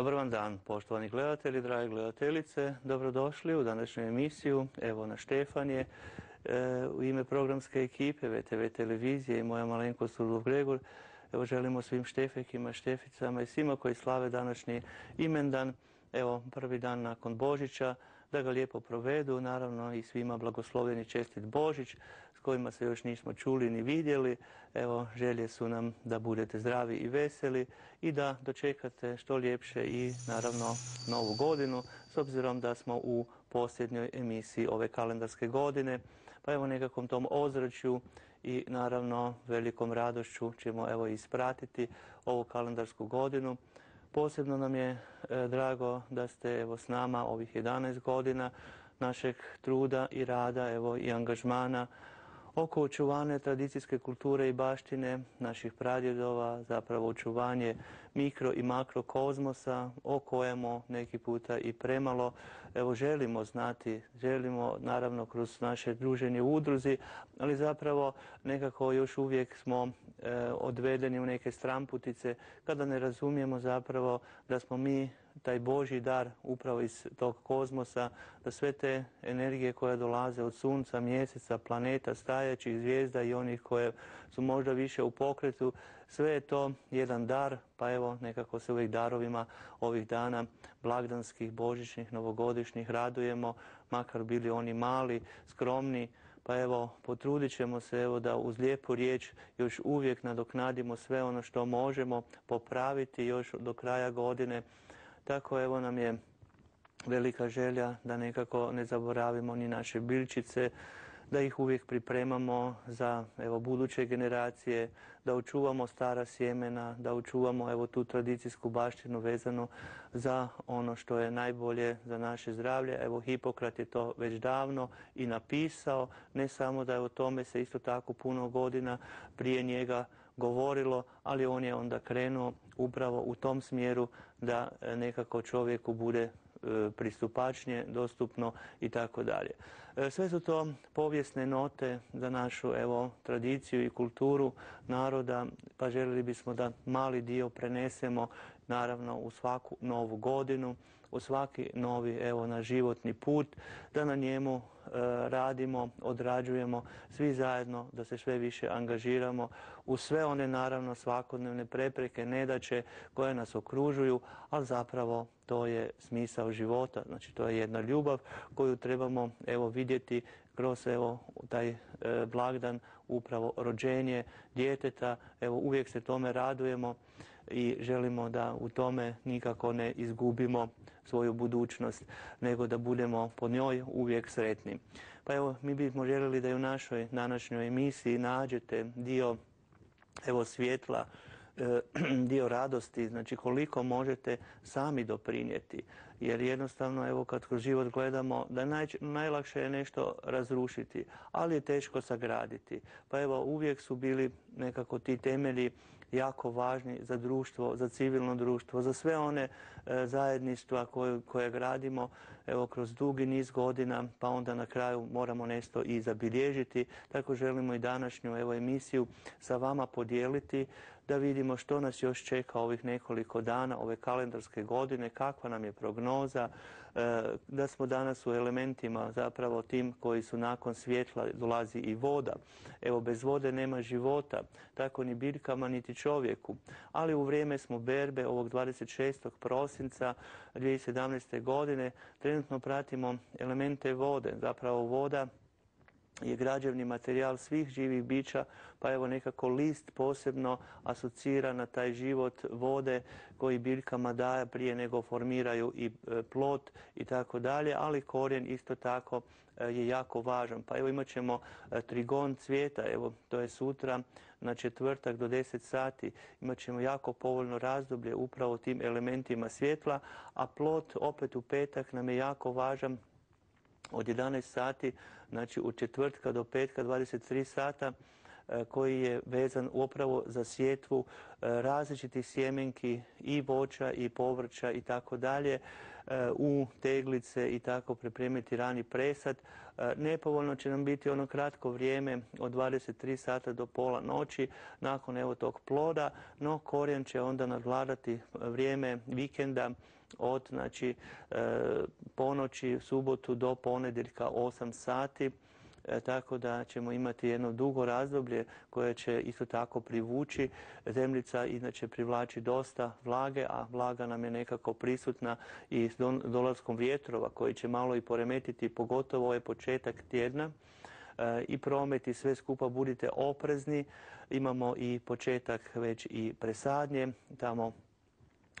Dobar vam dan, poštovani gledatelji, drage gledateljice. Dobrodošli u današnju emisiju. Evo na Štefanije. E, u ime programske ekipe VTV televizije i moja malenkost Rudolf Gregor. Evo želimo svim Štefekima, Šteficama i svima koji slave današnji imendan. Evo prvi dan nakon Božića da ga lijepo provedu, naravno i svima blagoslovljeni čestit Božić kojima se još nismo čuli ni vidjeli. Evo, želje su nam da budete zdravi i veseli i da dočekate što ljepše i naravno novu godinu s obzirom da smo u posljednjoj emisiji ove kalendarske godine. Pa evo nekakvom tom ozračju i naravno velikom radošću ćemo evo ispratiti ovu kalendarsku godinu. Posebno nam je e, drago da ste evo s nama ovih 11 godina našeg truda i rada evo i angažmana oko očuvanja tradicijske kulture i baštine naših pradjedova, zapravo očuvanje mikro i makro kozmosa o kojemu neki puta i premalo evo želimo znati, želimo naravno kroz naše druženje u udruzi, ali zapravo nekako još uvijek smo e, odvedeni u neke stramputice kada ne razumijemo zapravo da smo mi taj Božji dar upravo iz tog kozmosa, da sve te energije koje dolaze od sunca, mjeseca, planeta, stajaćih zvijezda i onih koje su možda više u pokretu, sve je to jedan dar, pa evo nekako se uvijek darovima ovih dana blagdanskih, božićnih, novogodišnjih radujemo, makar bili oni mali, skromni, pa evo potrudit ćemo se evo da uz lijepu riječ još uvijek nadoknadimo sve ono što možemo popraviti još do kraja godine tako evo nam je velika želja da nekako ne zaboravimo ni naše biljčice, da ih uvijek pripremamo za evo, buduće generacije, da očuvamo stara sjemena, da očuvamo evo, tu tradicijsku baštinu vezanu za ono što je najbolje za naše zdravlje. Evo Hipokrat je to već davno i napisao, ne samo da je o tome se isto tako puno godina prije njega govorilo, ali on je onda krenuo upravo u tom smjeru da e, nekako čovjeku bude e, pristupačnije, dostupno i tako dalje. E, sve su to povijesne note za našu evo tradiciju i kulturu naroda, pa željeli bismo da mali dio prenesemo naravno u svaku novu godinu, u svaki novi evo na životni put, da na njemu e, radimo, odrađujemo svi zajedno, da se sve više angažiramo u sve one naravno svakodnevne prepreke, nedaće koje nas okružuju, ali zapravo to je smisao života, znači to je jedna ljubav koju trebamo evo vidjeti kroz evo taj e, blagdan upravo rođenje djeteta, evo uvijek se tome radujemo i želimo da u tome nikako ne izgubimo svoju budućnost, nego da budemo po njoj uvijek sretni. Pa evo, mi bismo željeli da i u našoj današnjoj emisiji nađete dio evo svjetla E, dio radosti, znači koliko možete sami doprinijeti. Jer jednostavno, evo kad kroz život gledamo, da naj, najlakše je nešto razrušiti, ali je teško sagraditi. Pa evo, uvijek su bili nekako ti temelji jako važni za društvo, za civilno društvo, za sve one e, zajedništva koje, gradimo evo kroz dugi niz godina, pa onda na kraju moramo nešto i zabilježiti. Tako želimo i današnju emisiju sa vama podijeliti da vidimo što nas još čeka ovih nekoliko dana, ove kalendarske godine, kakva nam je prognoza, e, da smo danas u elementima zapravo tim koji su nakon svjetla dolazi i voda. Evo, bez vode nema života, tako ni biljkama, niti čovjeku. Ali u vrijeme smo berbe ovog 26. prosinca 2017. godine trenutno pratimo elemente vode, zapravo voda je građevni materijal svih živih bića, pa evo nekako list posebno asocira na taj život vode koji biljkama daje prije nego formiraju i e, plot i tako dalje, ali korijen isto tako e, je jako važan. Pa evo imat ćemo e, trigon cvijeta, evo to je sutra na četvrtak do 10 sati, imat ćemo jako povoljno razdoblje upravo tim elementima svjetla, a plot opet u petak nam je jako važan od 11 sati, znači u četvrtka do petka 23 sata, koji je vezan upravo za sjetvu različitih sjemenki i voća i povrća i tako dalje u teglice i tako pripremiti rani presad. Nepovoljno će nam biti ono kratko vrijeme od 23 sata do pola noći nakon evo tog ploda, no korijen će onda nadvladati vrijeme vikenda od znači, ponoći subotu do ponedjeljka 8 sati E, tako da ćemo imati jedno dugo razdoblje koje će isto tako privući. Zemljica inače privlači dosta vlage, a vlaga nam je nekako prisutna i s dolaskom vjetrova koji će malo i poremetiti, pogotovo ovaj početak tjedna e, i promet i sve skupa budite oprezni. Imamo i početak već i presadnje, tamo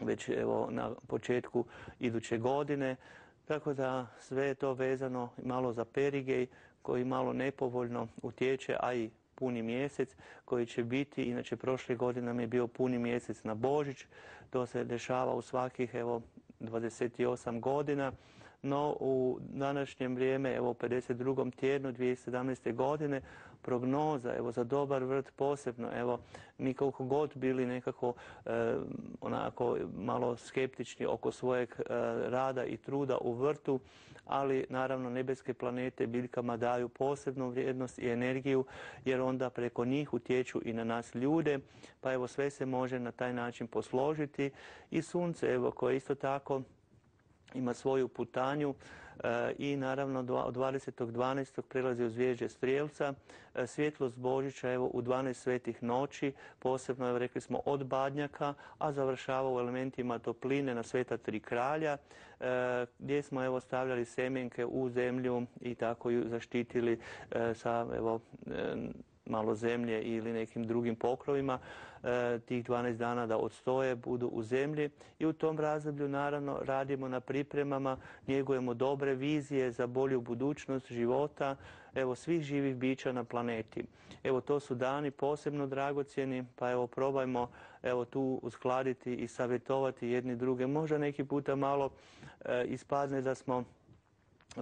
već evo na početku iduće godine. Tako da sve je to vezano malo za perigej koji malo nepovoljno utječe, a i puni mjesec koji će biti, inače prošle godine nam je bio puni mjesec na Božić, to se dešava u svakih evo 28 godina, no u današnjem vrijeme, evo u 52. tjednu 2017. godine, prognoza evo za dobar vrt posebno evo mi koliko god bili nekako e, onako malo skeptični oko svojeg e, rada i truda u vrtu ali naravno nebeske planete biljkama daju posebnu vrijednost i energiju jer onda preko njih utječu i na nas ljude pa evo sve se može na taj način posložiti i sunce evo koje isto tako ima svoju putanju e, i naravno od 20.12. prelazi u zvježđe strijelca. E, svjetlost Božića evo u 12 svetih noći, posebno evo rekli smo od badnjaka, a završava u elementima topline na sveta tri kralja, e, gdje smo evo stavljali semenke u zemlju i tako ju zaštitili sa evo malo zemlje ili nekim drugim pokrovima e, tih 12 dana da odstoje, budu u zemlji i u tom razdoblju naravno radimo na pripremama, njegujemo dobre vizije za bolju budućnost života, evo svih živih bića na planeti. Evo to su dani posebno dragocjeni, pa evo probajmo evo tu uskladiti i savjetovati jedni druge. Možda neki puta malo e, ispadne da smo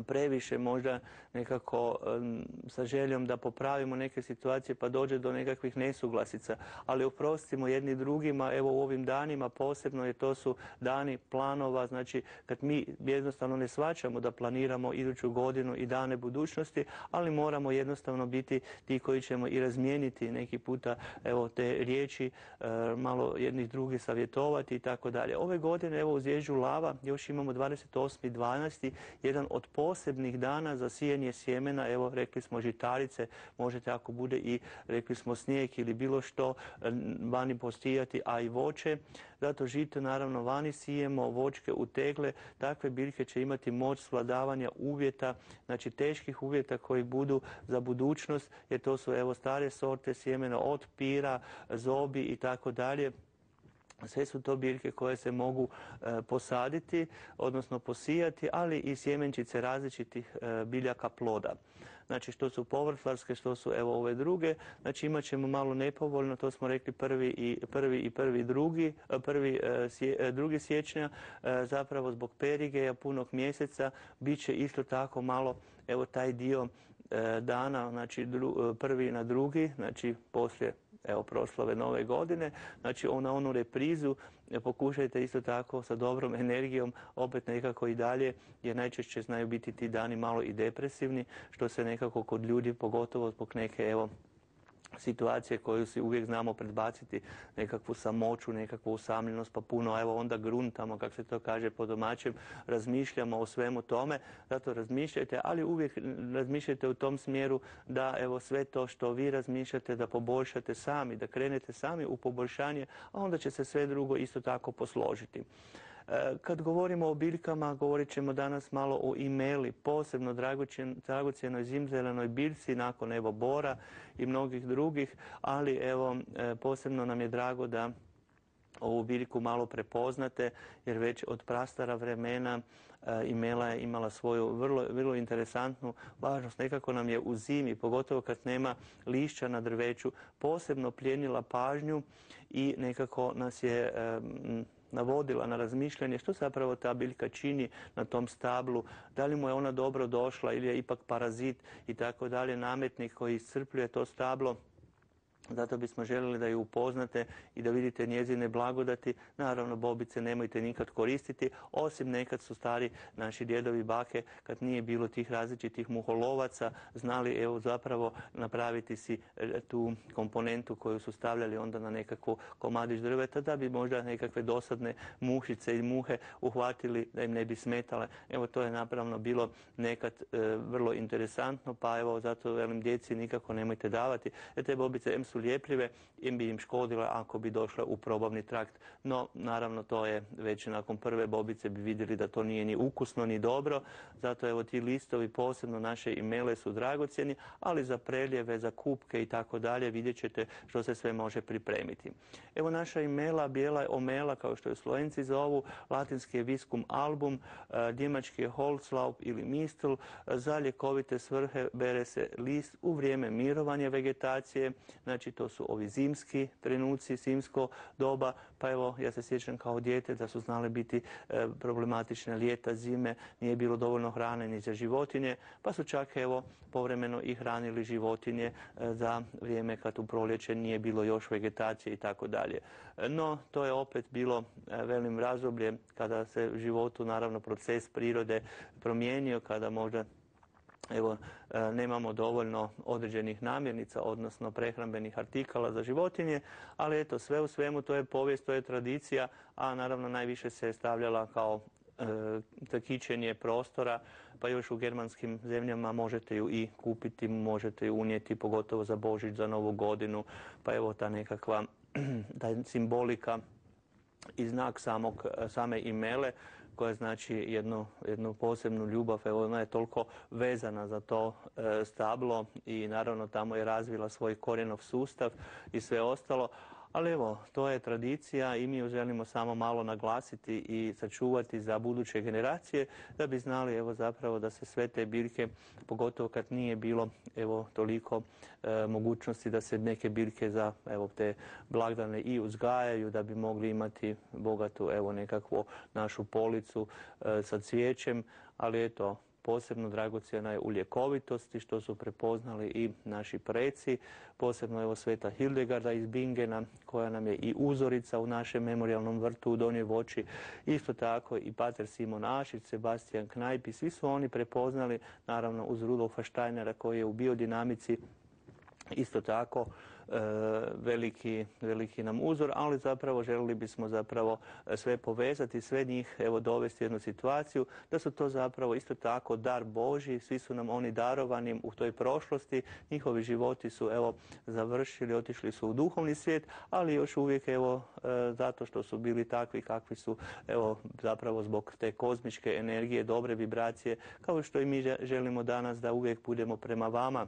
previše možda nekako sa željom da popravimo neke situacije pa dođe do nekakvih nesuglasica, ali oprostimo jedni drugima, evo u ovim danima posebno jer to su dani planova, znači kad mi jednostavno ne svačamo da planiramo iduću godinu i dane budućnosti, ali moramo jednostavno biti ti koji ćemo i razmijeniti neki puta evo te riječi, e, malo jednih drugih savjetovati i tako dalje. Ove godine evo u Zvježu Lava još imamo 28.12. jedan od posebnih dana za sijanje sjemena, evo rekli smo žitarice, možete ako bude i rekli smo snijeg ili bilo što vani postijati, a i voće. Zato žito naravno vani sijemo, vočke tegle, takve biljke će imati moć svladavanja uvjeta, znači teških uvjeta koji budu za budućnost, jer to su evo stare sorte sjemena od pira, zobi i tako dalje. Sve su to biljke koje se mogu e, posaditi, odnosno posijati, ali i sjemenčice različitih e, biljaka ploda. Znači što su povrtlarske, što su evo ove druge. Znači imat ćemo malo nepovoljno, to smo rekli prvi i prvi i prvi drugi, e, prvi drugi siječnja, zapravo zbog perigeja punog mjeseca bit će isto tako malo evo taj dio dana, znači prvi na drugi, znači poslije evo proslave nove godine, znači na onu reprizu e, pokušajte isto tako sa dobrom energijom opet nekako i dalje, jer najčešće znaju biti ti dani malo i depresivni, što se nekako kod ljudi, pogotovo zbog neke evo situacije koju si uvijek znamo predbaciti, nekakvu samoću, nekakvu usamljenost, pa puno, evo onda gruntamo, kako se to kaže po domaćem, razmišljamo o svemu tome, zato razmišljajte, ali uvijek razmišljajte u tom smjeru da evo sve to što vi razmišljate da poboljšate sami, da krenete sami u poboljšanje, a onda će se sve drugo isto tako posložiti. Kad govorimo o biljkama, govorit ćemo danas malo o imeli, posebno dragocjenoj zimzelenoj biljci nakon evo bora i mnogih drugih, ali evo e, posebno nam je drago da ovu biljku malo prepoznate jer već od prastara vremena e, imela je imala svoju vrlo, vrlo interesantnu važnost. Nekako nam je u zimi, pogotovo kad nema lišća na drveću, posebno pljenila pažnju i nekako nas je e, navodila na razmišljanje što zapravo ta biljka čini na tom stablu, da li mu je ona dobro došla ili je ipak parazit i tako dalje, nametnik koji iscrpljuje to stablo zato bismo željeli da ju upoznate i da vidite njezine blagodati. Naravno, bobice nemojte nikad koristiti, osim nekad su stari naši djedovi bake, kad nije bilo tih različitih muholovaca, znali evo zapravo napraviti si e, tu komponentu koju su stavljali onda na nekakvu komadić drveta, da bi možda nekakve dosadne mušice i muhe uhvatili da im ne bi smetale. Evo to je napravno bilo nekad e, vrlo interesantno, pa evo zato velim djeci nikako nemojte davati. E, te bobice em su su ljepljive i bi im škodile ako bi došle u probavni trakt. No, naravno, to je već nakon prve bobice bi vidjeli da to nije ni ukusno ni dobro. Zato evo ti listovi, posebno naše imele su dragocjeni, ali za preljeve, za kupke i tako dalje vidjet ćete što se sve može pripremiti. Evo naša imela, bijela je omela, kao što je slovenci zovu, latinski je viskum album, e, njemački je holzlaub ili mistel. Za ljekovite svrhe bere se list u vrijeme mirovanja vegetacije, znači Znači, to su ovi zimski trenuci, zimsko doba, pa evo ja se sjećam kao dijete da su znale biti e, problematične ljeta, zime, nije bilo dovoljno hrane ni za životinje, pa su čak evo povremeno i hranili životinje e, za vrijeme kad u proljeće nije bilo još vegetacije i tako dalje. No, to je opet bilo e, velim razdoblje kada se u životu naravno proces prirode promijenio, kada možda evo, e, nemamo dovoljno određenih namirnica, odnosno prehrambenih artikala za životinje, ali eto, sve u svemu to je povijest, to je tradicija, a naravno najviše se je stavljala kao e, prostora, pa još u germanskim zemljama možete ju i kupiti, možete ju unijeti, pogotovo za Božić, za Novu godinu, pa evo ta nekakva ta simbolika i znak samog, same imele koja znači jednu, jednu posebnu ljubav. Evo ona je toliko vezana za to e, stablo i naravno tamo je razvila svoj korijenov sustav i sve ostalo. Ali evo, to je tradicija i mi ju želimo samo malo naglasiti i sačuvati za buduće generacije da bi znali evo zapravo da se sve te biljke, pogotovo kad nije bilo evo toliko e, mogućnosti da se neke biljke za evo te blagdane i uzgajaju da bi mogli imati bogatu evo nekakvu našu policu e, sa cvijećem, ali eto posebno dragocjena je u ljekovitosti što su prepoznali i naši preci, posebno evo sveta Hildegarda iz Bingena koja nam je i uzorica u našem memorialnom vrtu u Donjoj Voći, isto tako i pater Simon Ašić, Sebastian Knajpi, svi su oni prepoznali naravno uz Rudolfa Steinera koji je u biodinamici. Isto tako veliki, veliki nam uzor, ali zapravo željeli bismo zapravo e, sve povezati, sve njih evo dovesti u jednu situaciju da su to zapravo isto tako dar Boži, svi su nam oni darovani u toj prošlosti, njihovi životi su evo završili, otišli su u duhovni svijet, ali još uvijek evo e, zato što su bili takvi kakvi su evo zapravo zbog te kozmičke energije, dobre vibracije, kao što i mi želimo danas da uvijek budemo prema vama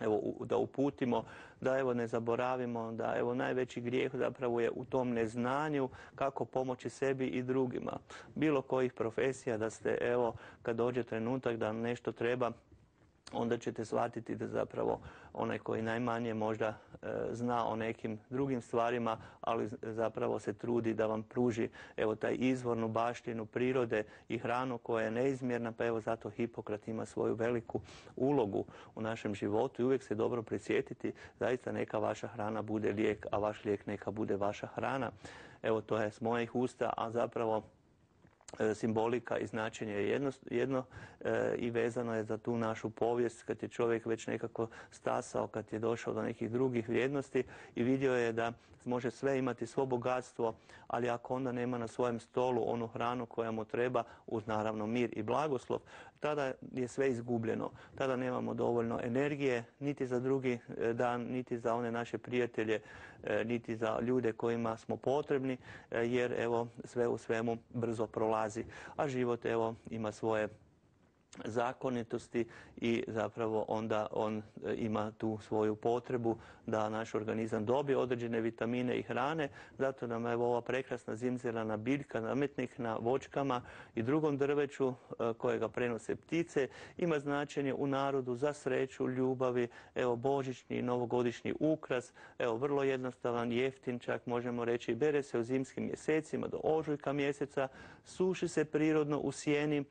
evo, da uputimo, da evo ne zaboravimo, da evo najveći grijeh zapravo je u tom neznanju kako pomoći sebi i drugima. Bilo kojih profesija da ste evo kad dođe trenutak da nešto treba onda ćete shvatiti da zapravo onaj koji najmanje možda e, zna o nekim drugim stvarima, ali zapravo se trudi da vam pruži evo taj izvornu baštinu prirode i hranu koja je neizmjerna, pa evo zato Hipokrat ima svoju veliku ulogu u našem životu i uvijek se dobro prisjetiti, zaista neka vaša hrana bude lijek, a vaš lijek neka bude vaša hrana. Evo to je s mojih usta, a zapravo simbolika i značenje je jedno, jedno e, i vezano je za tu našu povijest kad je čovjek već nekako stasao, kad je došao do nekih drugih vrijednosti i vidio je da može sve imati svo bogatstvo, ali ako onda nema na svojem stolu onu hranu koja mu treba, uz naravno mir i blagoslov, tada je sve izgubljeno. Tada nemamo dovoljno energije, niti za drugi e, dan, niti za one naše prijatelje, e, niti za ljude kojima smo potrebni, e, jer evo sve u svemu brzo prolazi. A život evo ima svoje zakonitosti i zapravo onda on e, ima tu svoju potrebu da naš organizam dobije određene vitamine i hrane. Zato nam je ova prekrasna zimzelana biljka nametnih na vočkama i drugom drveću e, kojega prenose ptice ima značenje u narodu za sreću, ljubavi, evo božićni i novogodišnji ukras, evo vrlo jednostavan, jeftin čak možemo reći, bere se u zimskim mjesecima do ožujka mjeseca, suši se prirodno u sjeni,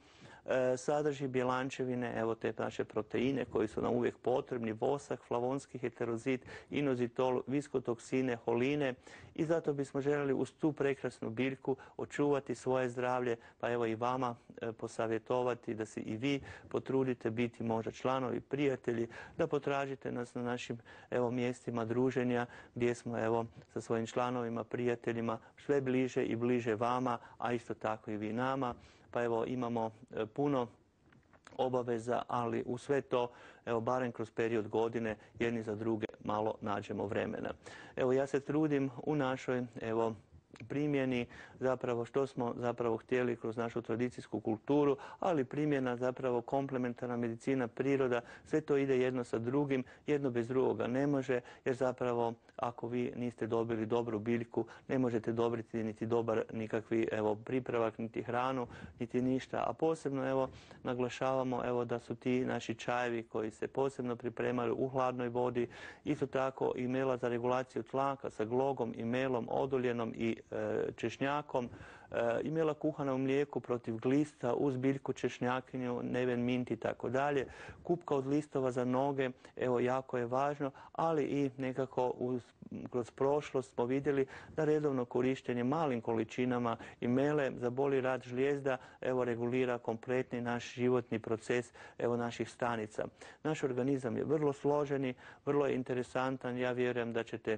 sadrži bjelančevine, evo te naše proteine koji su nam uvijek potrebni, vosak, flavonski heterozit, inozitol, viskotoksine, holine i zato bismo željeli uz tu prekrasnu biljku očuvati svoje zdravlje, pa evo i vama e, posavjetovati da se i vi potrudite biti možda članovi, prijatelji, da potražite nas na našim evo mjestima druženja gdje smo evo sa svojim članovima, prijateljima sve bliže i bliže vama, a isto tako i vi nama. Pa evo imamo e, puno obaveza, ali u sve to, evo, barem kroz period godine, jedni za druge malo nađemo vremena. Evo, ja se trudim u našoj, evo, primjeni zapravo što smo zapravo htjeli kroz našu tradicijsku kulturu, ali primjena zapravo komplementarna medicina, priroda, sve to ide jedno sa drugim, jedno bez drugoga ne može, jer zapravo ako vi niste dobili dobru biljku, ne možete dobriti niti dobar nikakvi evo, pripravak, niti hranu, niti ništa. A posebno evo, naglašavamo evo, da su ti naši čajevi koji se posebno pripremaju u hladnoj vodi, isto tako i mela za regulaciju tlaka sa glogom i melom odoljenom i češnjakom, E, imela kuhana u mlijeku protiv glista uz biljku češnjakinju, neven mint i tako dalje. Kupka od listova za noge, evo jako je važno, ali i nekako kroz prošlost smo vidjeli da redovno korištenje malim količinama i mele za boli rad žlijezda evo regulira kompletni naš životni proces evo naših stanica. Naš organizam je vrlo složeni, vrlo je interesantan, ja vjerujem da ćete e,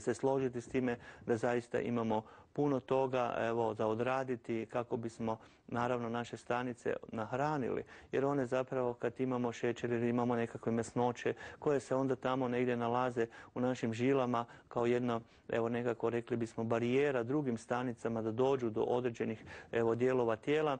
se složiti s time da zaista imamo puno toga evo, za odraditi kako bismo naravno naše stanice nahranili. Jer one zapravo kad imamo šećer ili imamo nekakve mesnoće koje se onda tamo negdje nalaze u našim žilama kao jedno, evo nekako rekli bismo, barijera drugim stanicama da dođu do određenih evo, dijelova tijela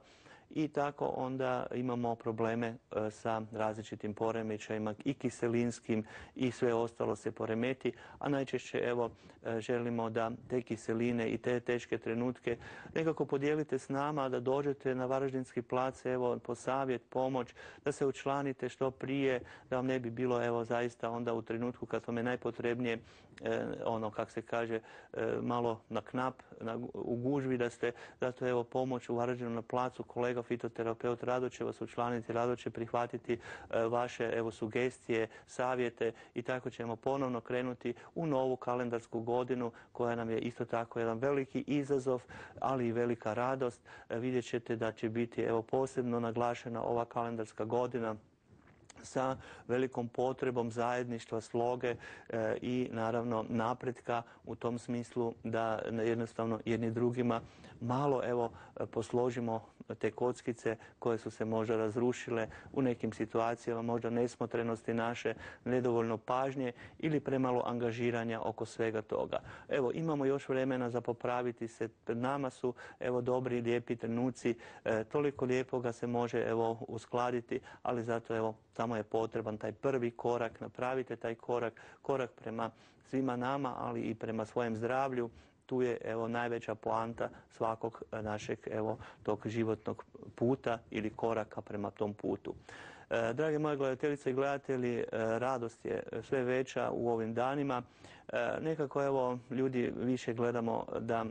i tako onda imamo probleme e, sa različitim poremećajima i kiselinskim i sve ostalo se poremeti, a najčešće evo e, želimo da te kiseline i te teške trenutke nekako podijelite s nama, da dođete na Varaždinski plac, evo po savjet, pomoć, da se učlanite što prije, da vam ne bi bilo evo zaista onda u trenutku kad vam je najpotrebnije e, ono kak se kaže malo na knap, u gužvi da ste, zato evo pomoć u Varaždinu na placu kolega fitoterapeut rado će vas učlaniti, rado će prihvatiti e, vaše evo, sugestije, savjete i tako ćemo ponovno krenuti u novu kalendarsku godinu koja nam je isto tako jedan veliki izazov, ali i velika radost. E, vidjet ćete da će biti evo, posebno naglašena ova kalendarska godina sa velikom potrebom zajedništva, sloge e, i naravno napretka u tom smislu da jednostavno jedni drugima malo evo posložimo te kockice koje su se možda razrušile u nekim situacijama, možda nesmotrenosti naše, nedovoljno pažnje ili premalo angažiranja oko svega toga. Evo, imamo još vremena za popraviti se. Nama su evo dobri, lijepi trenuci. E, toliko lijepoga se može evo uskladiti, ali zato evo samo je potreban taj prvi korak. Napravite taj korak, korak prema svima nama, ali i prema svojem zdravlju tu je evo najveća poanta svakog e, našeg evo tog životnog puta ili koraka prema tom putu. E, drage moje gledateljice i gledatelji, e, radost je sve veća u ovim danima. Nekako evo ljudi više gledamo da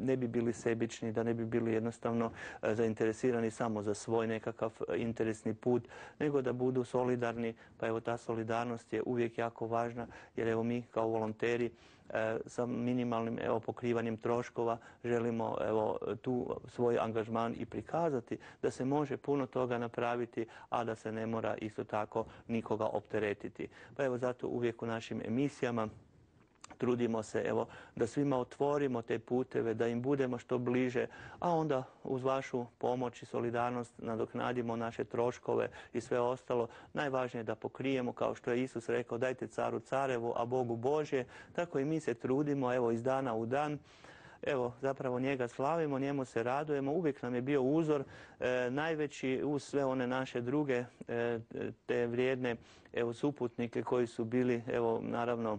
ne bi bili sebični, da ne bi bili jednostavno zainteresirani samo za svoj nekakav interesni put, nego da budu solidarni, pa evo ta solidarnost je uvijek jako važna, jer evo mi kao volonteri E, sa minimalnim evo, pokrivanjem troškova želimo evo, tu svoj angažman i prikazati da se može puno toga napraviti, a da se ne mora isto tako nikoga opteretiti. Pa evo zato uvijek u našim emisijama trudimo se evo da svima otvorimo te puteve, da im budemo što bliže, a onda uz vašu pomoć i solidarnost nadoknadimo naše troškove i sve ostalo. Najvažnije je da pokrijemo, kao što je Isus rekao, dajte caru carevu, a Bogu Božje. Tako i mi se trudimo, evo iz dana u dan. Evo, zapravo njega slavimo, njemu se radujemo, uvijek nam je bio uzor e, najveći uz sve one naše druge e, te vrijedne evo, suputnike koji su bili, evo, naravno,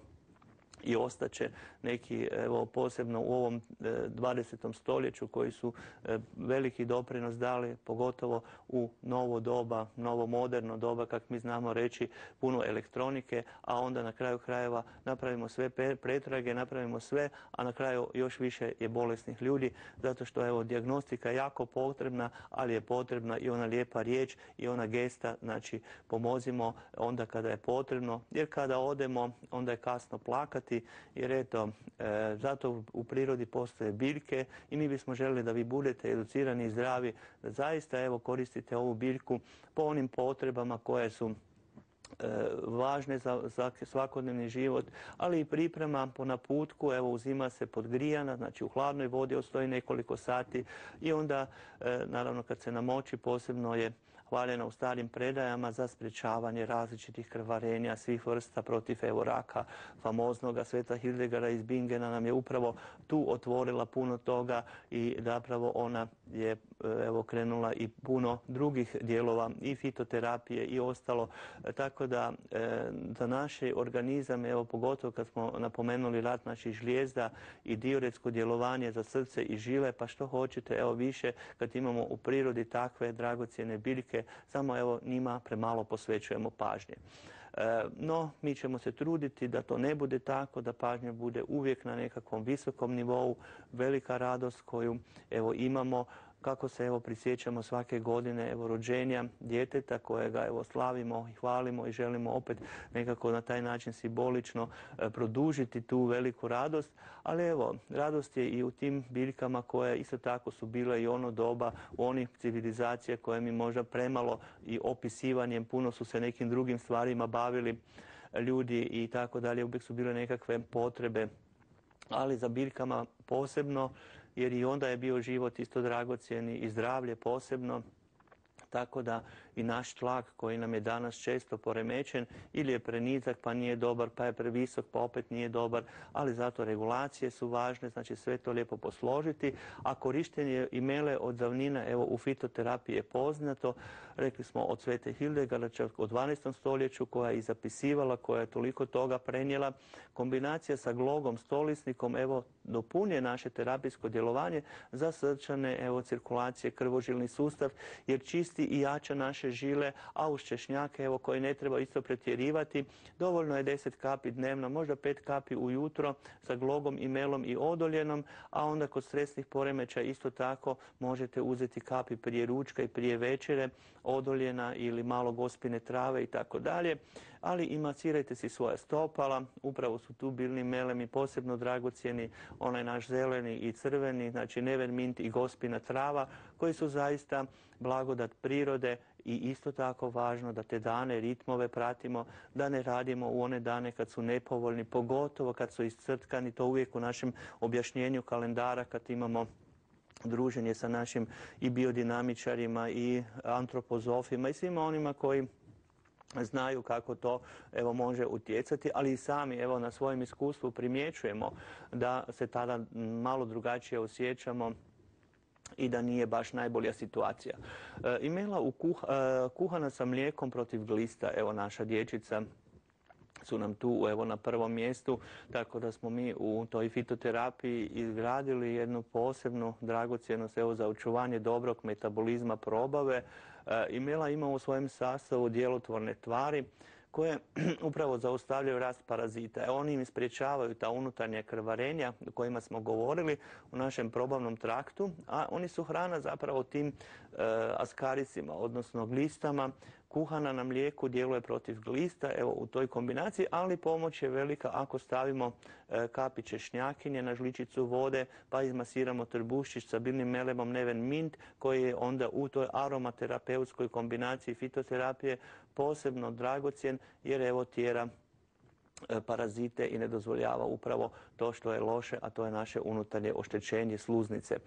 i ostaće neki evo, posebno u ovom 20. E, stoljeću koji su e, veliki doprinos dali pogotovo u novo doba, novo moderno doba kako mi znamo reći puno elektronike a onda na kraju krajeva napravimo sve pretrage, napravimo sve a na kraju još više je bolesnih ljudi zato što evo dijagnostika je jako potrebna ali je potrebna i ona lijepa riječ i ona gesta znači pomozimo onda kada je potrebno jer kada odemo onda je kasno plakati jer eto, e, zato u prirodi postoje biljke i mi bismo željeli da vi budete educirani i zdravi, da zaista evo koristite ovu biljku po onim potrebama koje su e, važne za, za svakodnevni život, ali i priprema po naputku, evo uzima se pod grijana, znači u hladnoj vodi ostoji nekoliko sati i onda e, naravno kad se namoči posebno je hvaljena u starim predajama za sprječavanje različitih krvarenja svih vrsta protiv evo raka. Famoznoga Sveta Hildegara iz Bingena nam je upravo tu otvorila puno toga i zapravo ona je e, evo krenula i puno drugih dijelova i fitoterapije i ostalo. E, tako da e, za naš organizam, evo pogotovo kad smo napomenuli rat naših žlijezda i dioretsko djelovanje za srce i žile, pa što hoćete, evo više kad imamo u prirodi takve dragocjene biljke, samo evo njima premalo posvećujemo pažnje. E, no, mi ćemo se truditi da to ne bude tako, da pažnja bude uvijek na nekakvom visokom nivou, velika radost koju evo imamo kako se evo prisjećamo svake godine evo rođenja djeteta kojega evo slavimo i hvalimo i želimo opet nekako na taj način simbolično e, produžiti tu veliku radost, ali evo radost je i u tim biljkama koje isto tako su bile i ono doba u onih civilizacija koje mi možda premalo i opisivanjem puno su se nekim drugim stvarima bavili ljudi i tako dalje, uvijek su bile nekakve potrebe. Ali za biljkama posebno jer i onda je bio život isto dragocjeni i zdravlje posebno. Tako da i naš tlak koji nam je danas često poremećen ili je prenizak pa nije dobar, pa je previsok pa opet nije dobar, ali zato regulacije su važne, znači sve to lijepo posložiti, a korištenje imele od zavnina evo u fitoterapiji je poznato, rekli smo od Svete Hildegara čak u 12. stoljeću koja je i zapisivala, koja je toliko toga prenijela, kombinacija sa glogom, stolisnikom, evo dopunje naše terapijsko djelovanje za srčane, evo cirkulacije, krvožilni sustav, jer čisti i jača naše žile, a uz češnjake, evo, koje ne treba isto pretjerivati, dovoljno je 10 kapi dnevno, možda 5 kapi ujutro sa glogom i melom i odoljenom, a onda kod stresnih poremeća isto tako možete uzeti kapi prije ručka i prije večere, odoljena ili malo gospine trave i tako dalje, ali i macirajte si svoja stopala, upravo su tu biljni melemi posebno dragocjeni, onaj naš zeleni i crveni, znači nevermint i gospina trava, koji su zaista blagodat prirode i isto tako važno da te dane, ritmove pratimo, da ne radimo u one dane kad su nepovoljni, pogotovo kad su iscrtkani, to uvijek u našem objašnjenju kalendara kad imamo druženje sa našim i biodinamičarima i antropozofima i svima onima koji znaju kako to evo može utjecati, ali i sami evo na svojem iskustvu primjećujemo da se tada malo drugačije osjećamo i da nije baš najbolja situacija. E, imela u e, kuhana sa mlijekom protiv glista, evo naša dječica su nam tu evo na prvom mjestu, tako da smo mi u toj fitoterapiji izgradili jednu posebnu dragocjenost evo za očuvanje dobrog metabolizma probave. E, imela ima u svojem sastavu djelotvorne tvari koje upravo zaustavljaju rast parazita. Oni im spriječavaju ta unutarnja krvarenja o kojima smo govorili u našem probavnom traktu, a oni su hrana zapravo tim e, askarisima, odnosno glistama kuhana na mlijeku djeluje protiv glista, evo u toj kombinaciji, ali pomoć je velika ako stavimo e, kapiće šnjakinje na žličicu vode, pa izmasiramo trbuščić sa biljnim melemom neven mint, koji je onda u toj aromaterapeutskoj kombinaciji fitoterapije posebno dragocjen, jer evo tjera parazite i ne dozvoljava upravo to što je loše, a to je naše unutarnje oštećenje sluznice.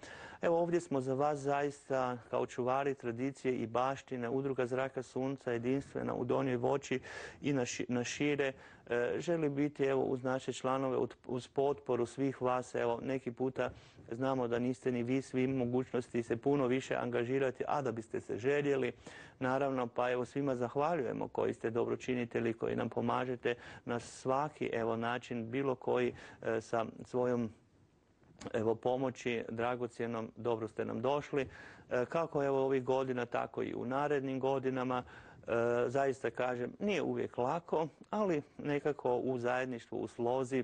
Evo ovdje smo za vas zaista kao čuvari tradicije i baštine, udruga zraka sunca, jedinstvena u donjoj voći i na šire. E, želi biti evo uz naše članove uz potporu svih vas evo neki puta Znamo da niste ni vi svi mogućnosti se puno više angažirati, a da biste se željeli. Naravno, pa evo svima zahvaljujemo koji ste dobročinitelji, koji nam pomažete na svaki evo način, bilo koji e, sa svojom evo pomoći dragocjenom, dobro ste nam došli. E, kako evo ovih godina, tako i u narednim godinama. E, zaista kažem, nije uvijek lako, ali nekako u zajedništvu, u slozi,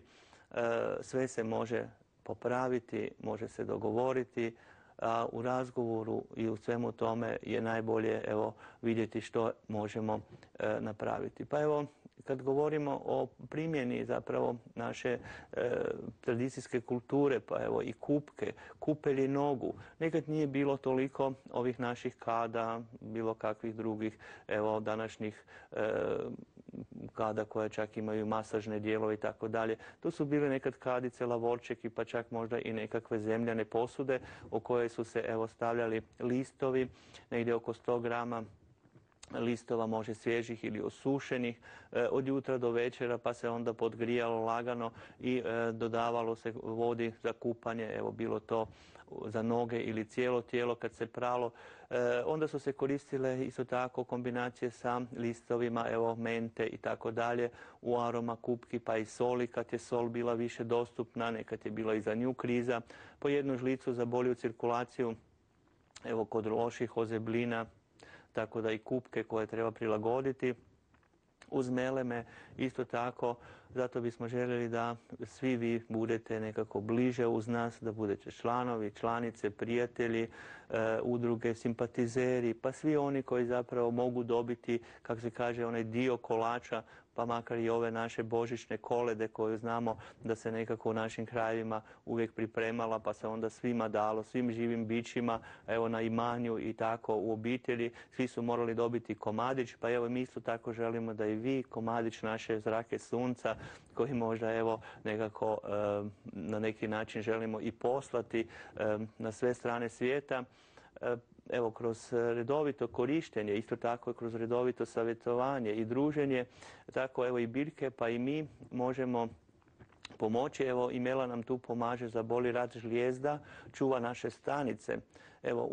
sve se može popraviti, može se dogovoriti, a u razgovoru i u svemu tome je najbolje evo vidjeti što možemo e, napraviti. Pa evo kad govorimo o primjeni zapravo naše e, tradicijske kulture, pa evo i kupke, kupelji nogu, nekad nije bilo toliko ovih naših kada, bilo kakvih drugih evo današnjih e, kada koje čak imaju masažne dijelove i tako dalje. Tu su bile nekad kadice, lavorčeki, pa čak možda i nekakve zemljane posude u koje su se evo stavljali listovi, negdje oko 100 grama listova može svježih ili osušenih e, od jutra do večera pa se onda podgrijalo lagano i e, dodavalo se vodi za kupanje, evo bilo to za noge ili cijelo tijelo kad se pralo. E, onda su se koristile isto tako kombinacije sa listovima, evo mente i tako dalje u aroma kupki pa i soli kad je sol bila više dostupna, nekad je bila i za nju kriza. Po jednu žlicu za bolju cirkulaciju, evo kod loših ozeblina, tako da i kupke koje treba prilagoditi uz meleme. Isto tako zato bismo željeli da svi vi budete nekako bliže uz nas, da budete članovi, članice, prijatelji, e, udruge, simpatizeri, pa svi oni koji zapravo mogu dobiti, kako se kaže, onaj dio kolača pa makar i ove naše božićne kolede koju znamo da se nekako u našim krajevima uvijek pripremala pa se onda svima dalo, svim živim bićima, evo na imanju i tako u obitelji, svi su morali dobiti komadić, pa evo mi isto tako želimo da i vi komadić naše zrake sunca koji možda evo nekako na neki način želimo i poslati na sve strane svijeta evo kroz redovito korištenje, isto tako kroz redovito savjetovanje i druženje, tako evo i biljke pa i mi možemo pomoći. Evo i Mela nam tu pomaže za boli rad žlijezda, čuva naše stanice. Evo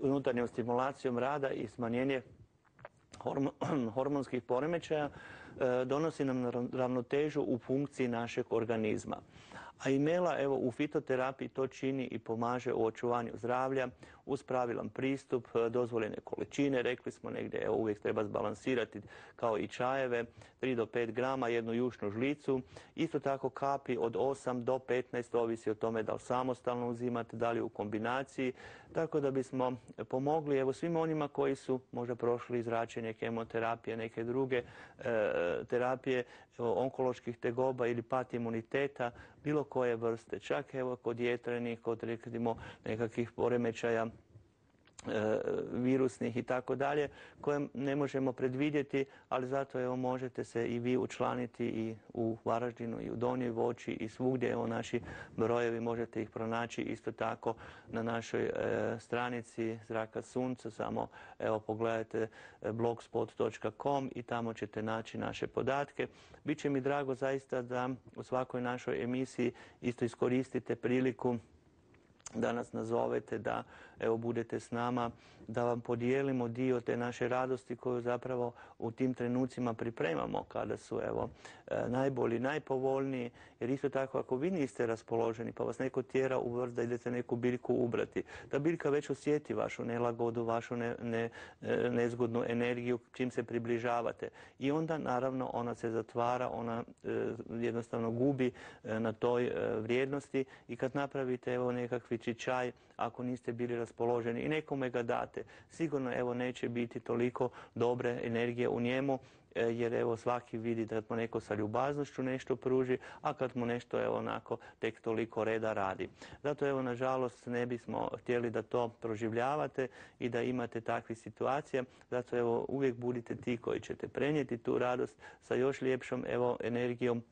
unutarnjom stimulacijom rada i smanjenje hormonskih poremećaja donosi nam ravnotežu u funkciji našeg organizma. A imela evo u fitoterapiji to čini i pomaže u očuvanju zdravlja uz pravilan pristup, e, dozvoljene količine, rekli smo negdje evo, uvijek treba zbalansirati kao i čajeve, 3 do 5 grama, jednu jušnu žlicu, isto tako kapi od 8 do 15, ovisi o tome da li samostalno uzimate, da li u kombinaciji, tako da bismo pomogli evo svim onima koji su možda prošli izračenje kemoterapije, neke druge e, terapije, onkoloških tegoba ili pat imuniteta, bilo koje vrste, čak evo kod jetrenih, kod rekdimo nekakvih poremećaja E, virusnih i tako dalje, koje ne možemo predvidjeti, ali zato evo možete se i vi učlaniti i u Varaždinu i u Donjoj Voći i svugdje, evo naši brojevi možete ih pronaći isto tako na našoj e, stranici Zraka Sunca, samo evo pogledajte e, blogspot.com i tamo ćete naći naše podatke. Biće mi drago zaista da u svakoj našoj emisiji isto iskoristite priliku da nas nazovete, da evo budete s nama, da vam podijelimo dio te naše radosti koju zapravo u tim trenucima pripremamo kada su evo e, najbolji, najpovoljniji, jer isto tako ako vi niste raspoloženi pa vas neko tjera u vrst da idete neku biljku ubrati, ta biljka već osjeti vašu nelagodu, vašu ne, ne, e, nezgodnu energiju čim se približavate. I onda naravno ona se zatvara, ona e, jednostavno gubi na toj vrijednosti. I kad napravite evo nekakvi čičaj, ako niste bili raspoloženi i nekome ga date. Sigurno evo neće biti toliko dobre energije u njemu e, jer evo svaki vidi da mu neko sa ljubaznošću nešto pruži, a kad mu nešto evo onako tek toliko reda radi. Zato evo nažalost ne bismo htjeli da to proživljavate i da imate takve situacije. Zato evo uvijek budite ti koji ćete prenijeti tu radost sa još ljepšom evo energijom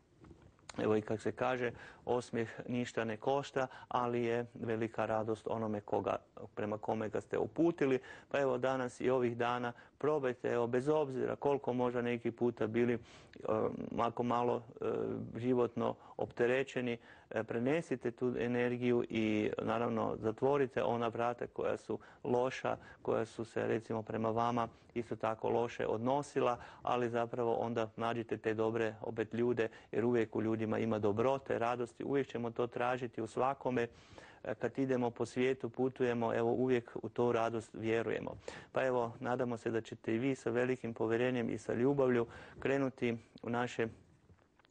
Evo i kako se kaže, osmijeh ništa ne košta, ali je velika radost onome koga, prema kome ga ste uputili. Pa evo danas i ovih dana probajte, evo bez obzira koliko možda neki puta bili um, ako malo uh, životno opterećeni, prenesite tu energiju i naravno zatvorite ona vrata koja su loša, koja su se recimo prema vama isto tako loše odnosila, ali zapravo onda nađite te dobre opet ljude jer uvijek u ljudima ima dobrote, radosti, uvijek ćemo to tražiti u svakome E, kad idemo po svijetu, putujemo, evo uvijek u to radost vjerujemo. Pa evo, nadamo se da ćete i vi sa velikim povjerenjem i sa ljubavlju krenuti u naše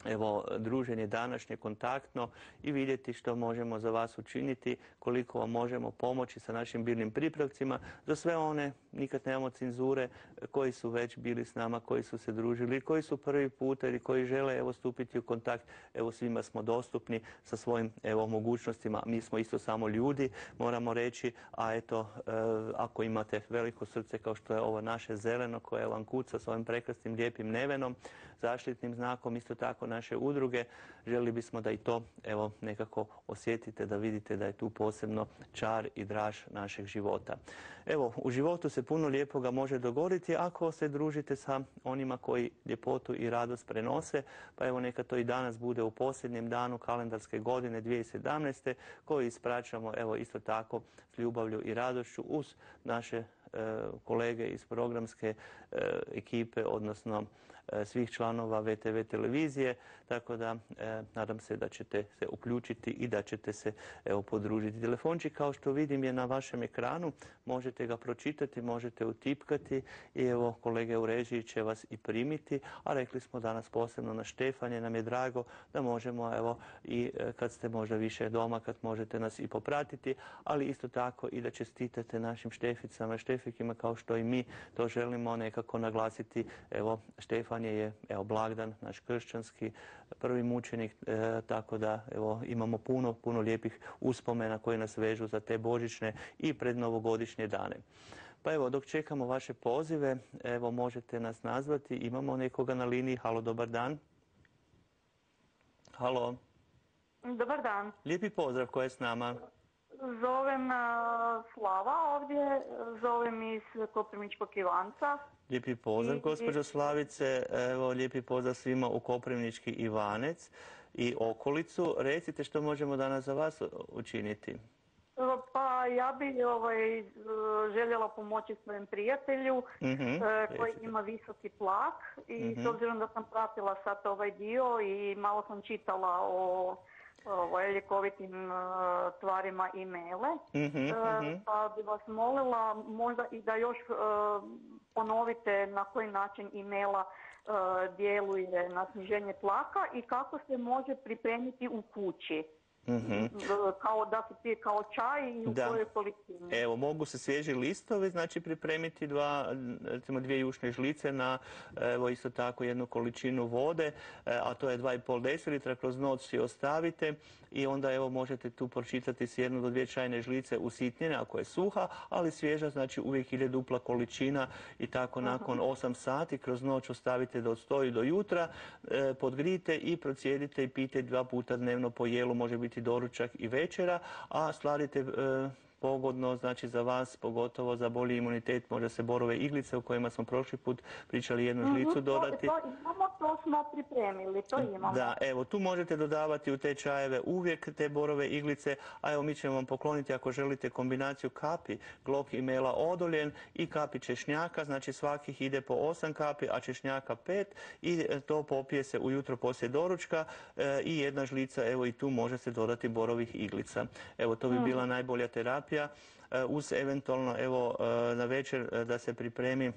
evo, druženje današnje kontaktno i vidjeti što možemo za vas učiniti, koliko vam možemo pomoći sa našim birnim pripravcima. Za sve one, nikad nemamo cenzure, koji su već bili s nama, koji su se družili, koji su prvi put ili koji žele evo, stupiti u kontakt, evo svima smo dostupni sa svojim evo, mogućnostima. Mi smo isto samo ljudi, moramo reći, a eto, e, ako imate veliko srce kao što je ovo naše zeleno koje vam kuca s ovim prekrasnim lijepim nevenom, zaštitnim znakom, isto tako naše udruge. Želi bismo da i to evo nekako osjetite, da vidite da je tu posebno čar i draž našeg života. Evo, u životu se puno lijepoga može dogoditi ako se družite sa onima koji ljepotu i radost prenose, pa evo neka to i danas bude u posljednjem danu kalendarske godine 2017. koji ispraćamo evo isto tako s ljubavlju i radošću uz naše e, kolege iz programske e, ekipe, odnosno svih članova VTV televizije, tako da e, nadam se da ćete se uključiti i da ćete se evo, podružiti. Telefončik kao što vidim je na vašem ekranu, možete ga pročitati, možete utipkati i evo kolege u režiji će vas i primiti, a rekli smo danas posebno na Štefanje, nam je drago da možemo evo i e, kad ste možda više doma, kad možete nas i popratiti, ali isto tako i da čestitate našim Šteficama, Štefikima kao što i mi to želimo nekako naglasiti. Evo Štefan Stefan je evo, blagdan, naš kršćanski prvi mučenik, e, tako da evo, imamo puno, puno lijepih uspomena koji nas vežu za te božićne i prednovogodišnje dane. Pa evo, dok čekamo vaše pozive, evo, možete nas nazvati. Imamo nekoga na liniji. Halo, dobar dan. Halo. Dobar dan. Lijepi pozdrav, ko je s nama? Zovem Slava ovdje, zovem iz Koprivničkog Ivanca. Lijepi pozdrav, gospođo Slavice. Evo, lijepi pozdrav svima u Koprivnički Ivanec i okolicu. Recite što možemo danas za vas učiniti. Pa ja bi ovaj, željela pomoći svojem prijatelju mhm, e, koji ima visoki tlak i s mhm. obzirom da sam pratila sad ovaj dio i malo sam čitala o ovaj, ljekovitim uh, tvarima i mele. Mm-hmm, Pa bi vas molila možda i da još uh, ponovite na koji način imela uh, djeluje na sniženje tlaka i kako se može pripremiti u kući. Mm-hmm. Kao da se pije kao čaj i u da. kojoj količini. Evo, mogu se svježi listovi, znači pripremiti dva, recimo dvije jušne žlice na, evo isto tako jednu količinu vode, e, a to je 2,5 decilitra, kroz noć si ostavite i onda evo možete tu pročitati s jednu do dvije čajne žlice usitnjene ako je suha, ali svježa znači uvijek ide dupla količina i tako nakon 8 sati kroz noć ostavite da odstoji do jutra, e, podgrite i procijedite i pijte dva puta dnevno po jelu, može biti doručak i večera, a sladite e, pogodno znači za vas, pogotovo za bolji imunitet, može se borove iglice o kojima smo prošli put pričali jednu mhm, žlicu dodati. To, imamo, to smo pripremili, to imamo. Da, evo tu možete dodavati u te čajeve uvijek te borove iglice, a evo mi ćemo vam pokloniti ako želite kombinaciju kapi, glok i mela odoljen i kapi češnjaka, znači svakih ide po 8 kapi, a češnjaka 5 i to popije se ujutro poslije doručka e, i jedna žlica, evo i tu može se dodati borovih iglica. Evo to bi mhm. bila najbolja terapija E, uz eventualno evo e, na večer e, da se pripremi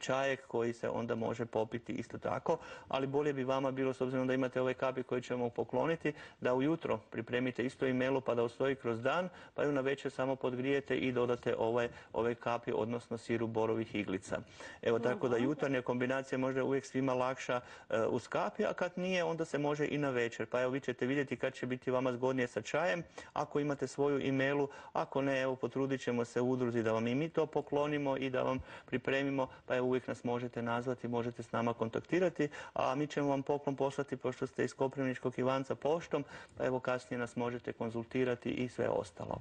čajek koji se onda može popiti isto tako, ali bolje bi vama bilo s obzirom da imate ove kapi koje ćemo pokloniti, da ujutro pripremite isto imelu pa da ostoji kroz dan, pa ju na večer samo podgrijete i dodate ove, ove kapi, odnosno siru borovih iglica. Evo tako da jutarnja kombinacija možda uvijek svima lakša uh, uz kapi, a kad nije onda se može i na večer. Pa evo vi ćete vidjeti kad će biti vama zgodnije sa čajem, ako imate svoju imelu, ako ne, evo potrudit ćemo se udruzi da vam i mi to poklonimo i da vam pripremimo pa evo uvijek nas možete nazvati, možete s nama kontaktirati, a mi ćemo vam poklon poslati pošto ste iz Koprivničkog Ivanca poštom, pa evo kasnije nas možete konzultirati i sve ostalo.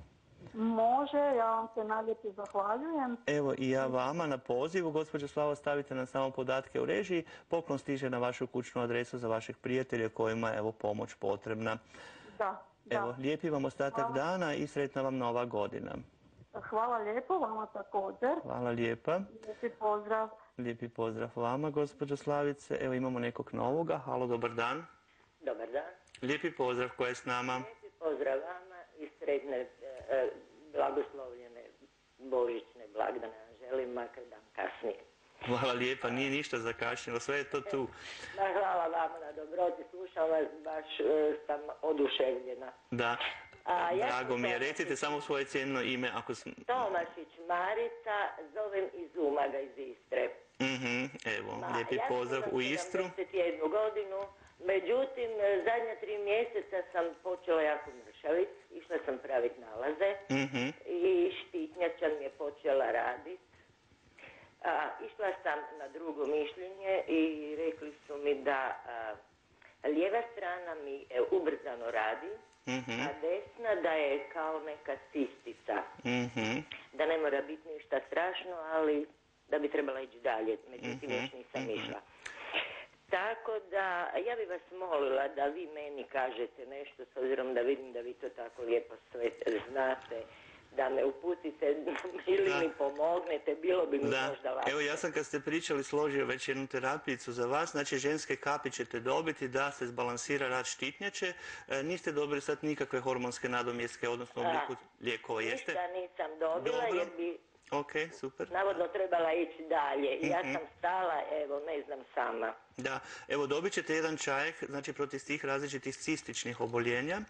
Može, ja vam se najljepše zahvaljujem. Evo i ja vama na pozivu, gospođo Slava, stavite nam samo podatke u režiji. Poklon stiže na vašu kućnu adresu za vaših prijatelja kojima je evo pomoć potrebna. Da, da. Evo, lijepi vam ostatak dana i sretna vam nova godina. Hvala lijepo, vama također. Hvala lijepa. Lijepi pozdrav. Lijepi pozdrav vama, gospođo Slavice. Evo imamo nekog novoga. Halo, dobar dan. Dobar dan. Lijepi pozdrav, ko je s nama? Lijepi pozdrav vama i sretne, e, e, blagoslovljene božićne blagdane želim, makar dan kasnije. Hvala lijepa, nije ništa zakašnjelo, sve je to tu. hvala vama na dobroti, slušam vas, baš e, sam oduševljena. Da, a, Drago mi je, recite samo svoje cijenno ime ako sam... Tomašić Marica, zovem iz Umaga iz Istre. Mhm, evo, lijepi pozdrav u Istru. Ja jednu godinu, međutim, zadnja tri mjeseca sam počela jako mršavit, išla sam praviti nalaze mhm. i štitnjača mi je počela raditi. Išla sam na drugo mišljenje i rekli su mi da lijeva strana mi e, ubrzano radi, Mhm. a desna da je kao neka cistica. Mhm. Da ne mora biti ništa strašno, ali da bi trebala ići dalje, međutim još nisam išla. Tako da, ja bih vas molila da vi meni kažete nešto, s obzirom da vidim da vi to tako lijepo sve znate da me uputite ili mi pomognete, bilo bi mi da. možda lakše. Evo ja sam kad ste pričali složio već jednu terapijicu za vas, znači ženske kapi ćete dobiti da se zbalansira rad štitnjače, e, niste dobili sad nikakve hormonske nadomjeske, odnosno obliku lijekova, jeste? Ništa nisam dobila jer bi Ok, super. Navodno trebala ići dalje. Ja sam stala, evo, ne znam sama. Da, evo dobit ćete jedan čajek, znači protiv tih različitih cističnih oboljenja,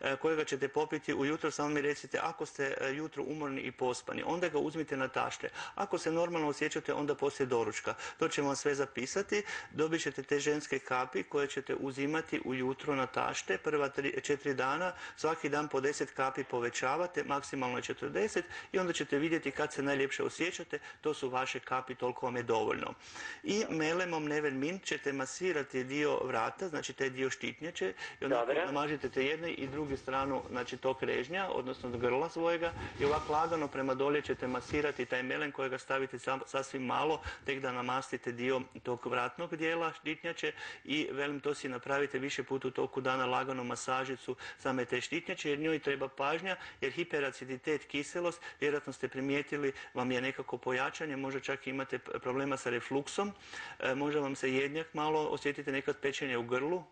e, kojega ćete popiti ujutro, samo mi recite, ako ste e, jutro umorni i pospani, onda ga uzmite na tašte. Ako se normalno osjećate, onda poslije doručka. To ćemo vam sve zapisati. Dobit ćete te ženske kapi koje ćete uzimati ujutro na tašte, prva tri, četiri dana, svaki dan po deset kapi povećavate, maksimalno je 40 i onda ćete vidjeti kad se najljepše osjećate, to su vaše kapi, toliko vam je dovoljno. I melemom Nevermin ćete masirati dio vrata, znači taj dio štitnjače i onda namažite te jedne i drugu stranu, znači tog režnja, odnosno grla svojega i ovako lagano prema dolje ćete masirati taj melem kojega stavite sasvim malo, tek da namastite dio tog vratnog dijela štitnjače i velim to si napravite više puta u toku dana lagano masažicu same te štitnjače jer njoj treba pažnja jer hiperaciditet, kiselost, vjerojatno ste primijetili vam je nekako pojačanje, možda čak imate problema sa refluksom, e, možda vam se jednjak malo osjetite nekad pečenje u grlu?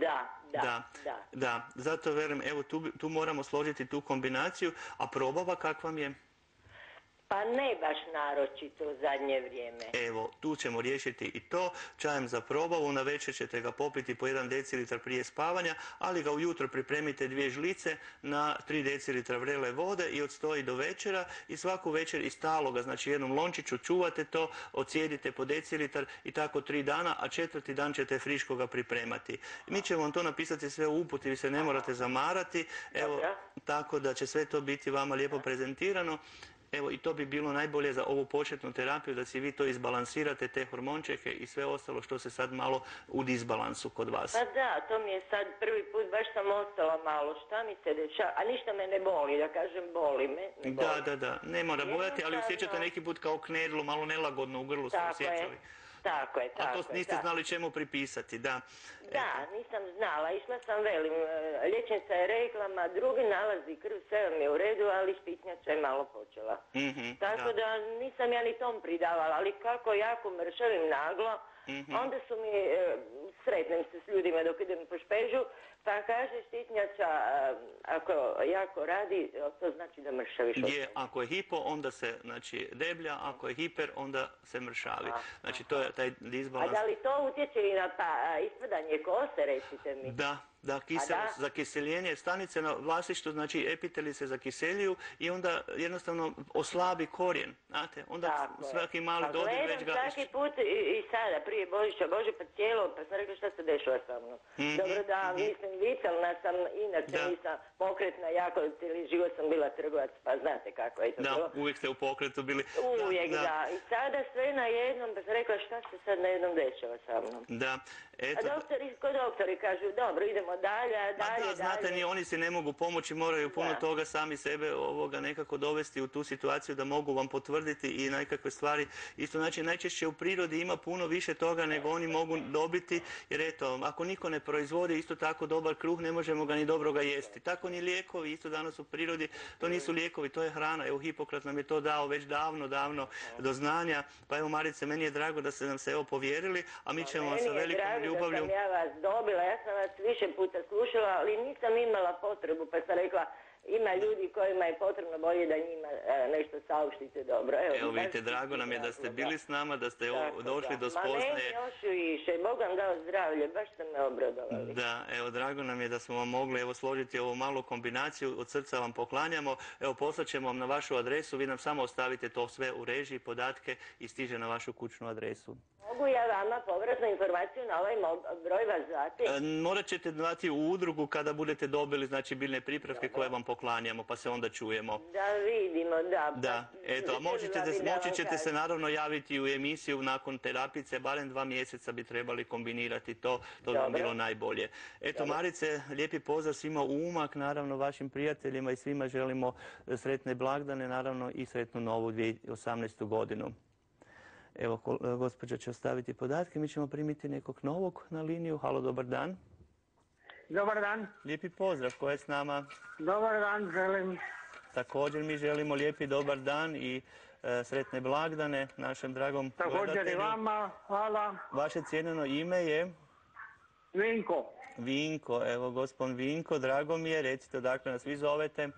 Da, da, da. Da, da. zato verujem, evo tu, tu moramo složiti tu kombinaciju, a probava kak vam je? Pa ne baš naročito u zadnje vrijeme. Evo, tu ćemo riješiti i to. Čajem za probavu, na večer ćete ga popiti po 1 decilitar prije spavanja, ali ga ujutro pripremite dvije žlice na 3 decilitra vrele vode i od stoji do večera i svaku večer i stalo ga, znači jednom lončiću čuvate to, ocijedite po decilitar i tako tri dana, a četvrti dan ćete friško ga pripremati. Mi ćemo vam to napisati sve u uputi, vi se ne morate zamarati, evo, tako da će sve to biti vama lijepo prezentirano Evo i to bi bilo najbolje za ovu početnu terapiju da si vi to izbalansirate, te hormončeke i sve ostalo što se sad malo u disbalansu kod vas. Pa da, to mi je sad prvi put, baš sam ostala malo, šta mi se dešava, a ništa me ne boli, da kažem boli me. Da, da, da, ne mora bojati, ali osjećate neki put kao knedlu, malo nelagodno u grlu se osjećali. Tako je, tako A to niste znali čemu pripisati, da. Da, nisam znala, išla sam velim, e, liječnica je rekla, ma drugi nalazi krv, sve vam je u redu, ali štitnjača je malo počela. Mhm, tako da. nisam ja ni tom pridavala, ali kako jako mršavim naglo, mhm. onda su mi, e, sretnem se s ljudima dok idem po špežu, pa kaže štitnjača, ako jako radi, to znači da mršaviš Je, ako je hipo, onda se znači, deblja, ako je hiper, onda se mršavi. Znači, to je taj disbalans. A da li to utječe i na pa, ispadanje kose, recite mi? Da, da, za kiseljenje stanice na vlasništvu, znači epiteli se zakiseljuju i onda jednostavno oslabi korijen, znate, onda Tako svaki mali pa dodir već ga... svaki put i, sada, prije Božića, Bože pa cijelo, pa sam rekla šta se dešava sa mnom. Mhm, Dobro da, mislim, vitalna sam, inače nisam pokretna, jako cijeli život sam bila trgovac, pa znate kako je to da, bilo. uvijek ste u pokretu bili. Uvijek, da, I sada sve na jednom, pa sam rekla šta se sad na jednom dešava sa mnom. Da, eto. A doktori, ko doktori kažu, dobro, idemo idemo dalje, dalje, da, znate, ni oni si ne mogu pomoći, moraju puno toga sami sebe ovoga nekako dovesti u tu situaciju da mogu vam potvrditi i nekakve stvari. Isto znači najčešće u prirodi ima puno više toga nego oni mogu dobiti, jer eto, ako niko ne proizvodi isto tako dobar kruh, ne možemo ga ni dobro ga jesti. Tako ni lijekovi, isto danas u prirodi, to nisu lijekovi, to je hrana. Evo Hipokrat nam je to dao već davno, davno do znanja. Pa evo Marice, meni je drago da ste nam se evo povjerili, a mi ćemo vam sa velikom ljubavlju... ja vas dobila, ja sam vas više puta slušala, ali nisam imala potrebu, pa sam rekla, ima ljudi kojima je potrebno bolje da njima e, nešto saopštite dobro. Evo, Evo vidite, drago nam je da ste bili s nama, da ste došli do spoznaje. Ma još više, Bog vam dao zdravlje, baš ste me obradovali. Da, evo, drago nam je da smo vam mogli evo, složiti ovu malu kombinaciju, od srca vam poklanjamo. Evo, poslaćemo vam na vašu adresu, vi nam samo ostavite to sve u režiji, podatke i stiže na vašu kućnu adresu. Mogu ja vama povratnu informaciju na ovaj broj vas zvati? E, morat ćete dati u udrugu kada budete dobili znači biljne pripravke koje vam poklanjamo pa se onda čujemo. Da vidimo, da. Pa da, eto, a moći ćete, moći ćete se naravno javiti u emisiju nakon terapice, barem dva mjeseca bi trebali kombinirati to, to bi vam bilo najbolje. Eto Marice, lijepi pozdrav svima u umak, naravno vašim prijateljima i svima želimo sretne blagdane, naravno i sretnu novu 2018. godinu. Evo, e, gospođa će ostaviti podatke. Mi ćemo primiti nekog novog na liniju. Halo, dobar dan. Dobar dan. Lijepi pozdrav. Ko je s nama? Dobar dan, želim. Također mi želimo lijepi dobar dan i e, sretne blagdane našem dragom Također i vama, hvala. Vaše cijenjeno ime je? Vinko. Vinko, evo gospod Vinko, drago mi je, recite odakle nas vi zovete.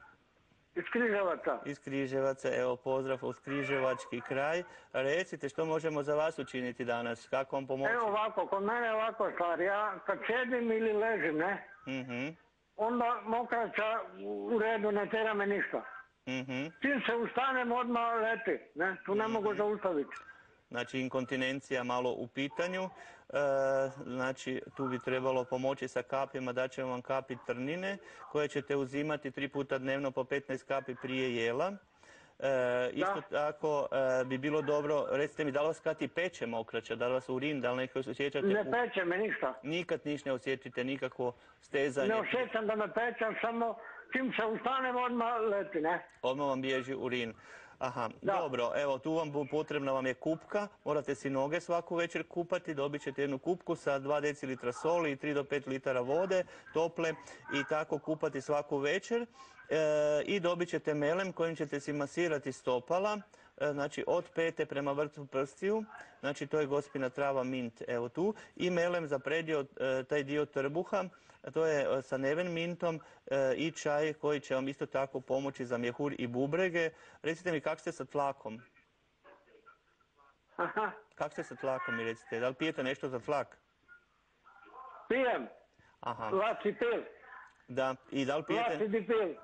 Iz Križevaca. Iz Križevaca, evo pozdrav uz Križevački kraj. Recite što možemo za vas učiniti danas, kako vam pomoći? Evo ovako, kod mene ovako stvar, ja kad sjedim ili ležim, ne, uh onda mokraća u redu ne tera me ništa. uh Čim se ustanem odmah leti, ne, tu ne mogu mhm. zaustaviti. Znači inkontinencija malo u pitanju. E, znači tu bi trebalo pomoći sa kapima, da ćemo vam kapi trnine koje ćete uzimati tri puta dnevno po 15 kapi prije jela. E, isto tako e, bi bilo dobro, recite mi, da li vas kati peče mokraća, da li vas urin, da li neko osjećate? Ne peče me ništa. Nikad niš ne osjećate nikakvo stezanje? Ne osjećam da me peče, samo čim se ustanem odmah leti, ne? Odmah vam bježi urin. Aha, dobro, evo tu vam potrebna vam je kupka, morate si noge svaku večer kupati, dobit ćete jednu kupku sa 2 decilitra soli i 3 do 5 litara vode, tople i tako kupati svaku večer. E, i dobit ćete melem kojim ćete si masirati stopala, znači od pete prema vrtu prstiju, znači to je gospina trava mint, evo tu, i melem za predio e, taj dio trbuha, to je e, sa neven mintom e, i čaj koji će vam isto tako pomoći za mjehur i bubrege. Recite mi kako ste sa tlakom? Aha. Kako ste sa tlakom mi recite? Da li pijete nešto za tlak? Pijem. Aha. pil. Da, i da li pijete...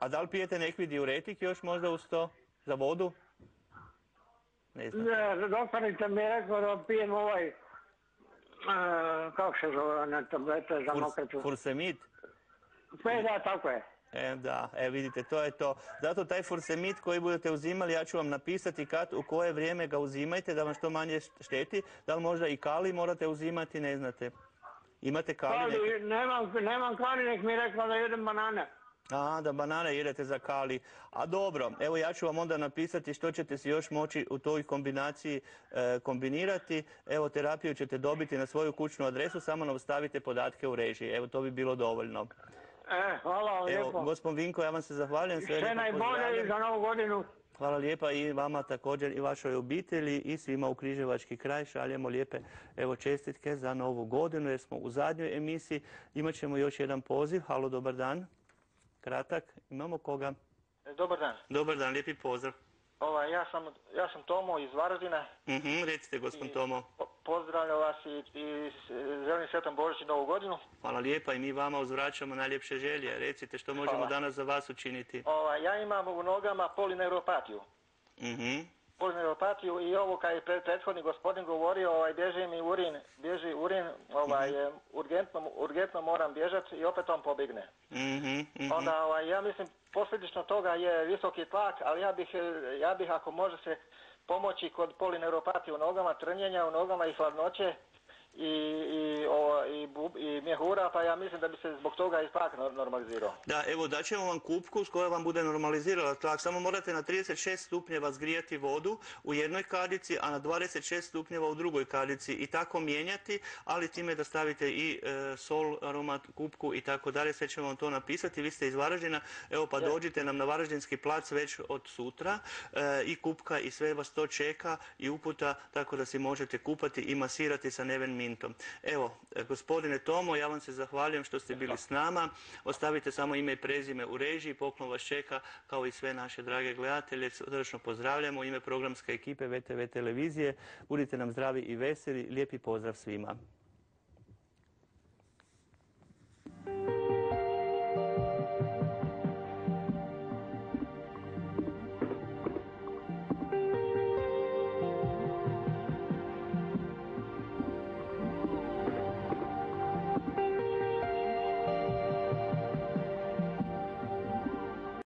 A da li pijete nekvi diuretik još možda uz to? Za vodu? Ne znam. Doktorica mi je rekao da pijem ovaj kako se zove ona tableta za mokraću? Fursemid? Sve da, tako je. E, da, e, vidite, to je to. Zato taj fursemid koji budete uzimali, ja ću vam napisati kad, u koje vrijeme ga uzimajte, da vam što manje šteti. Da li možda i kali morate uzimati, ne znate. Imate kali? Kali, nemam, nemam kali, nek mi rekla da jedem banane. A, da banane jedete za kali. A dobro, evo ja ću vam onda napisati što ćete si još moći u toj kombinaciji e, kombinirati. Evo, terapiju ćete dobiti na svoju kućnu adresu, samo nam stavite podatke u režiji. Evo, to bi bilo dovoljno. E, hvala vam lijepo. Evo, gospod Vinko, ja vam se zahvaljujem. Sve, sve najbolje i za novu godinu. Hvala lijepa i vama također i vašoj obitelji i svima u Križevački kraj šaljemo lijepe evo čestitke za novu godinu jer smo u zadnjoj emisiji. Imat ćemo još jedan poziv. Halo, dobar dan kratak. Imamo koga? E, dobar dan. Dobar dan, lijepi pozdrav. Ova, ja, sam, ja sam Tomo iz Varaždina. Mhm, recite gospod Tomo. Pozdravljam vas i, i želim sretan Božić i Novu godinu. Hvala lijepa i mi vama uzvraćamo najljepše želje. Recite što možemo danas za vas učiniti. Ova, ja imam u nogama polineuropatiju. Polineopatiju i ovo kad je prethodni gospodin govorio, ovaj, bježi mi urin, bježi urin, ovaj, mm urgentno, urgentno moram bježati i opet on pobigne. mm Onda, ovaj, ja mislim, posljedično toga je visoki tlak, ali ja bih, ja bih ako može se pomoći kod polineuropatije u nogama, trnjenja u nogama i hladnoće i, i, o, i, i mjehura, pa ja mislim da bi se zbog toga i tlak normalizirao. Da, evo daćemo vam kupku s koja vam bude normalizirala tlak. Samo morate na 36 stupnjeva zgrijati vodu u jednoj kadici, a na 26 stupnjeva u drugoj kadici i tako mijenjati, ali time da stavite i e, sol, aromat, kupku i tako dalje. Sve ćemo vam to napisati. Vi ste iz Varaždina, evo pa dođite nam na Varaždinski plac već od sutra e, i kupka i sve vas to čeka i uputa tako da si možete kupati i masirati sa Neven Mintom. Evo, e, gospodine Tomo, ja vam se zahvaljujem što ste bili s nama. Ostavite samo ime i prezime u režiji, poklon vas čeka kao i sve naše drage gledatelje. Srdečno pozdravljamo u ime programske ekipe VTV televizije. Budite nam zdravi i veseli. Lijepi pozdrav svima.